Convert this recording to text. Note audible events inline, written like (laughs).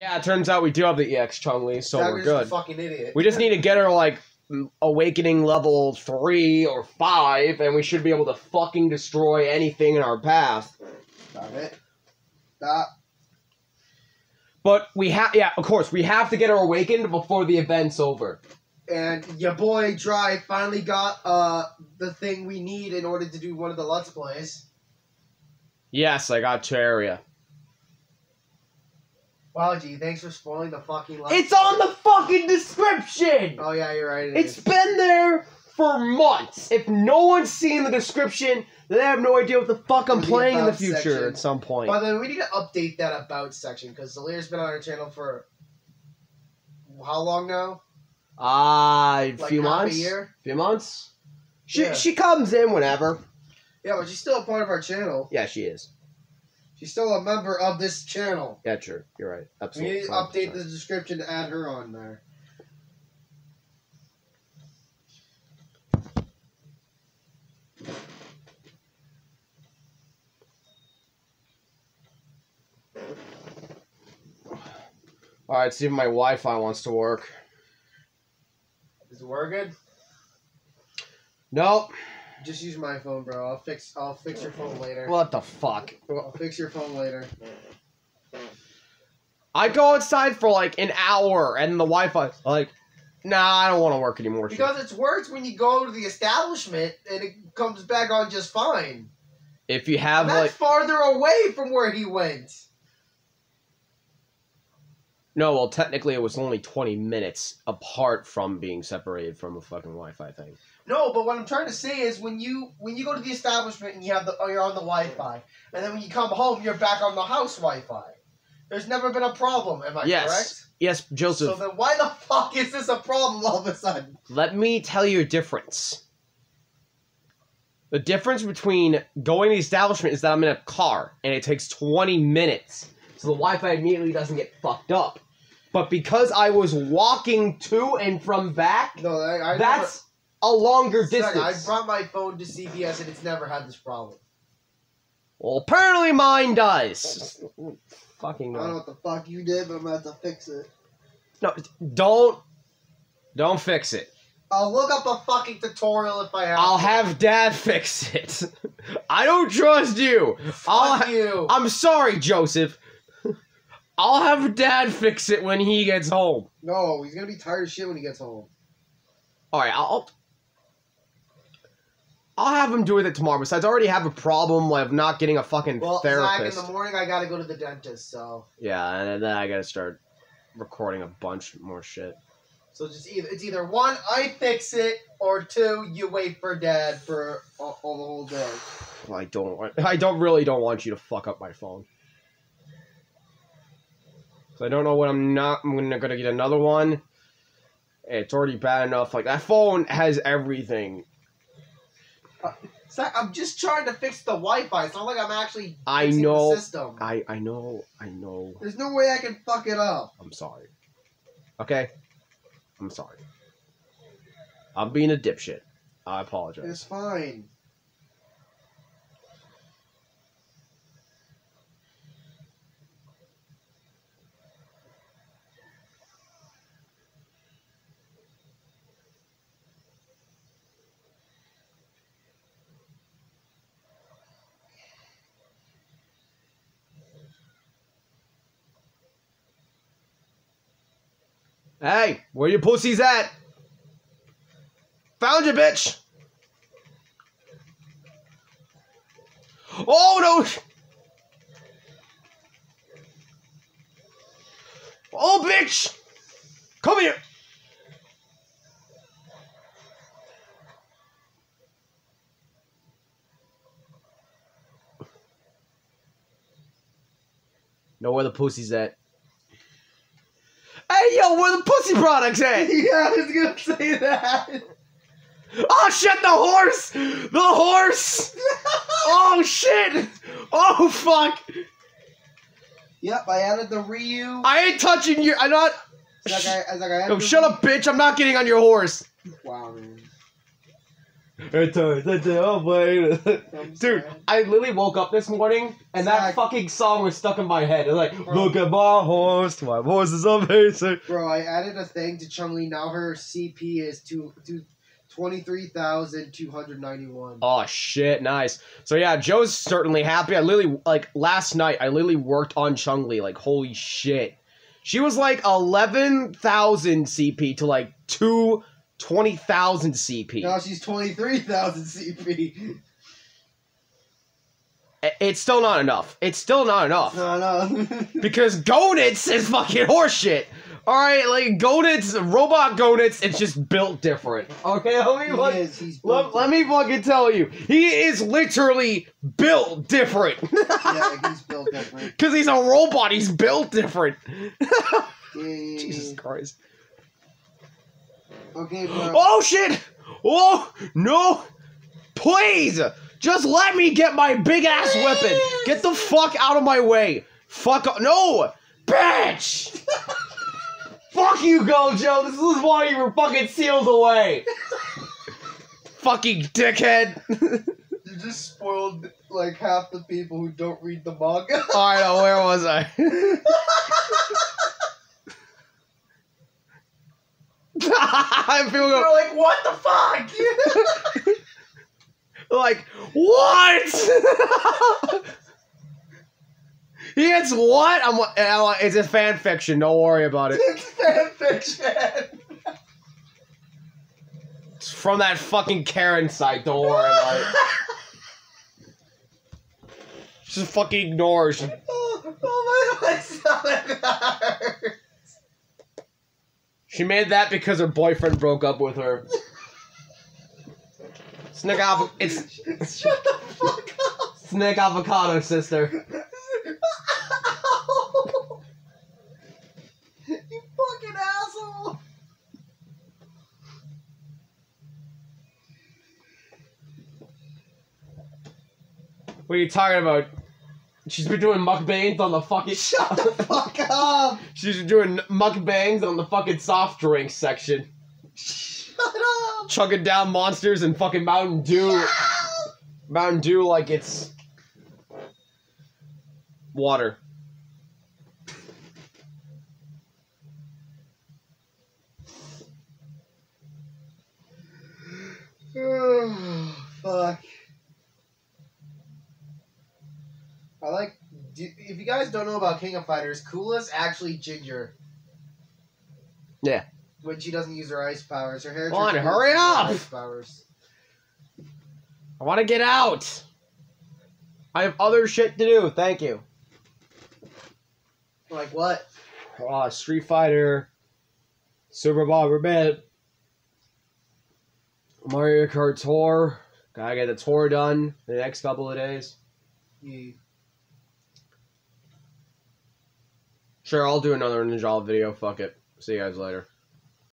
Yeah, it turns out we do have the EX Chun-Li, so we're good. fucking idiot. We just need to get her like awakening level three or five, and we should be able to fucking destroy anything in our path. Stop it. Stop. But we have, yeah, of course, we have to get her awakened before the event's over. And your boy Dry finally got uh the thing we need in order to do one of the Let's Plays. Yes, I got Cheria. Wow, gee, thanks for spoiling the fucking Let's It's on the fucking description. Oh yeah, you're right. it It's is. been there for months. If no one's seen the description, they have no idea what the fuck I'm the playing in the about future section. at some point. By the way, we need to update that about section because Zalir's been on our channel for how long now? Ah, a Like few half months. a year. Few months. She Yeah. she comes in whenever. Yeah, but she's still a part of our channel. Yeah, she is. She's still a member of this channel. Yeah, true. You're right. Absolutely. We need to update the description to add her on there. All right, see if my Wi-Fi wants to work. Is it working? Nope. Just use my phone, bro. I'll fix. I'll fix your phone later. What the fuck? I'll fix your phone later. I go outside for like an hour, and the Wi-Fi like, nah, I don't want to work anymore. shit. Because it's worse when you go to the establishment and it comes back on just fine. if you have That's like, farther away from where he went. No, well, technically it was only twenty minutes apart from being separated from a fucking Wi-Fi thing. No, but what I'm trying to say is when you when you go to the establishment and you have the you're on the Wi-Fi, and then when you come home you're back on the house Wi-Fi. There's never been a problem, am I yes, correct? yes, Joseph. So then why the fuck is this a problem all of a sudden? Let me tell you a difference. The difference between going to the establishment is that I'm in a car and it takes 20 minutes. So the Wi Fi immediately doesn't get fucked up. But because I was walking to and from back, No, I, I that's a longer never, distance. I brought my phone to CVS and it's never had this problem. well, apparently mine does. Fucking I don't know what the fuck you did, but I'm gonna have to fix it. No, don't. Don't fix it. I'll look up a fucking tutorial if I have. I'll to. have dad fix it. (laughs) I don't trust you. I'll Fuck you. I'm sorry, Joseph. I'll have Dad fix it when he gets home. No, he's gonna be tired of shit when he gets home. All right, I'll. I'll have him do it tomorrow. Besides, I already have a problem of not getting a fucking Well, Zach, therapist. in the morning I gotta go to the dentist, so yeah, and then I gotta start recording a bunch more shit. so just either it's either one I fix it or two you wait for Dad for all, all the whole day. I don't. want- I don't really don't want you to fuck up my phone. 'Cause I don't know what I'm not. I'm gonna, gonna get another one. It's already bad enough. Like that phone has everything. Uh, Zach, I'm just trying to fix the Wi-Fi. It's not like I'm actually I know. the system. I I know. I know. There's no way I can fuck it up. I'm sorry. Okay? I'm sorry. I'm being a dipshit. I apologize. It's fine. Hey, where your pussies at? Found you, bitch! Oh no! Oh, bitch! Come here! Know where the pussy's at. Hey, yo, where the pussy products at? (laughs) yeah, I was gonna say that. Oh shit, the horse! The horse! (laughs) oh shit! Oh fuck! yep, I added the Ryu. I ain't touching your. I'm not. Zach, I, Zach, I Oh, shut up, bitch! I'm not getting on your horse. Wow, man. It's it's a- oh, boy. (laughs) Dude. I literally woke up this morning and that Zach. fucking song was stuck in my head. It was like, Bro. look at my horse, my horse is amazing. Bro, I added a thing to Chun-Li. Now her CP is two two twenty three thousand two hundred ninety one. Oh shit, nice. So yeah, Joe's certainly happy. I literally like last night. I literally worked on Chun-Li. Like holy shit, she was like eleven thousand CP to like two twenty thousand CP. Now she's twenty three thousand CP. It's still not enough. It's still not enough No, no. (laughs) because Goenitz is fucking horseshit. All right, like Goenitz, robot Goenitz, it's just built different. Okay, let me he is. Let, let me fucking tell you, he is literally built different. (laughs) yeah, he's built different. (laughs) Because he's a robot, he's built different. Jesus. Christ. Okay, bro. Oh shit! Oh no! Please! Just let me get my big ass weapon! Get the fuck out of my way! Fuck o- No! Bitch! (laughs) fuck you, Gojo! This is why you were fucking sealed away! fucking dickhead! You just spoiled like half the people who don't read the manga. Alright, where was I? (laughs) I feel They're like, what the fuck? (laughs) like what? (laughs) he gets what? I'm, I'm like, it's a fan fiction. Don't worry about it. it's fan fiction. It's from that fucking Karen site. Don't worry about it. (laughs) Just fucking ignores. oh, oh my, my stomach hurts. She made that because her boyfriend broke up with her. Snick av- it's Shut the fuck up. snake avocado sister. (laughs) you fucking asshole. What are you talking about? She's been doing mukbangs on the fucking. (laughs) Shut the fuck up. She's been doing mukbangs on the fucking soft drink section. Shut up. chugging down monsters and fucking Mountain Dew. Mountain Dew like it's water. Fuck. I like. Do, if you guys don't know about King of Fighters, Kula's actually Ginger. Yeah. When she doesn't use her ice powers, her hair. Come on, hurry up! Ice powers. I want to get out. I have other shit to do. Thank you. Like what? Uh, Street Fighter, Super Bomberman, Mario Kart Tour. Gotta get the tour done the next couple of days. You. Sure, I'll do another Ninjala video. Fuck it. See you guys later.